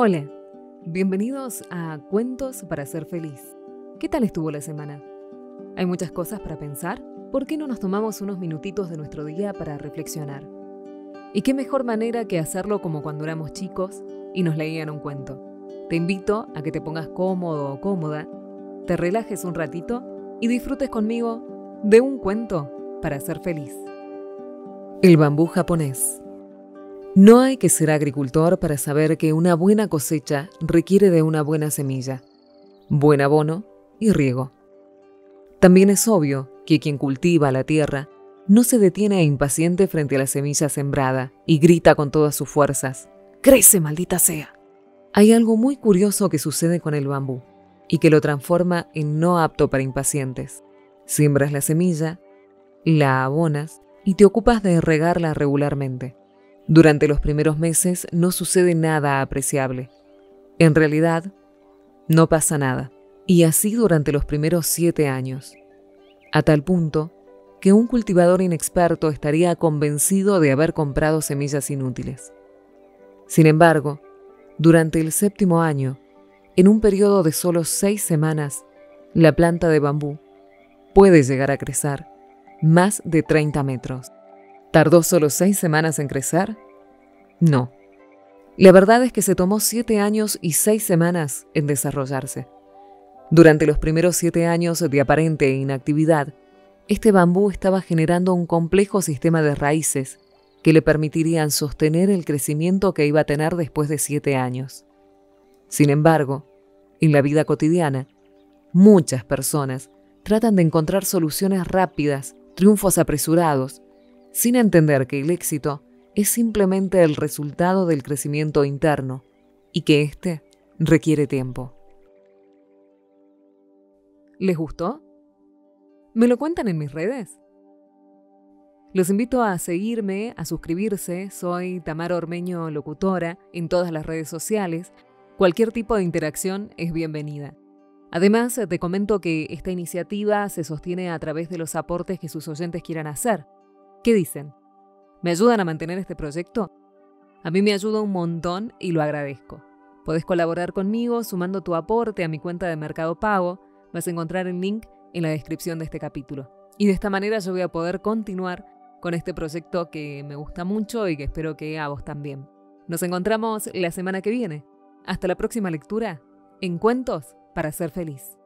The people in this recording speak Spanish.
Hola, bienvenidos a Cuentos para ser feliz. ¿Qué tal estuvo la semana? ¿Hay muchas cosas para pensar? ¿Por qué no nos tomamos unos minutitos de nuestro día para reflexionar? ¿Y qué mejor manera que hacerlo como cuando éramos chicos y nos leían un cuento? Te invito a que te pongas cómodo o cómoda, te relajes un ratito y disfrutes conmigo de un cuento para ser feliz. El bambú japonés. No hay que ser agricultor para saber que una buena cosecha requiere de una buena semilla, buen abono y riego. También es obvio que quien cultiva la tierra no se detiene impaciente frente a la semilla sembrada y grita con todas sus fuerzas, ¡Crece, maldita sea! Hay algo muy curioso que sucede con el bambú y que lo transforma en no apto para impacientes. Siembras la semilla, la abonas y te ocupas de regarla regularmente. Durante los primeros meses no sucede nada apreciable. En realidad, no pasa nada. Y así durante los primeros siete años. A tal punto que un cultivador inexperto estaría convencido de haber comprado semillas inútiles. Sin embargo, durante el séptimo año, en un periodo de solo seis semanas, la planta de bambú puede llegar a crecer más de 30 metros. ¿Tardó solo seis semanas en crecer? No. La verdad es que se tomó siete años y seis semanas en desarrollarse. Durante los primeros siete años de aparente inactividad, este bambú estaba generando un complejo sistema de raíces que le permitirían sostener el crecimiento que iba a tener después de siete años. Sin embargo, en la vida cotidiana, muchas personas tratan de encontrar soluciones rápidas, triunfos apresurados, sin entender que el éxito es simplemente el resultado del crecimiento interno y que éste requiere tiempo. ¿Les gustó? ¿Me lo cuentan en mis redes? Los invito a seguirme, a suscribirse. Soy Tamara Ormeño Locutora en todas las redes sociales. Cualquier tipo de interacción es bienvenida. Además, te comento que esta iniciativa se sostiene a través de los aportes que sus oyentes quieran hacer. ¿Qué dicen? ¿Me ayudan a mantener este proyecto? A mí me ayuda un montón y lo agradezco. Podés colaborar conmigo sumando tu aporte a mi cuenta de Mercado Pago. Vas a encontrar el link en la descripción de este capítulo. Y de esta manera yo voy a poder continuar con este proyecto que me gusta mucho y que espero que a vos también. Nos encontramos la semana que viene. Hasta la próxima lectura en Cuentos para ser feliz.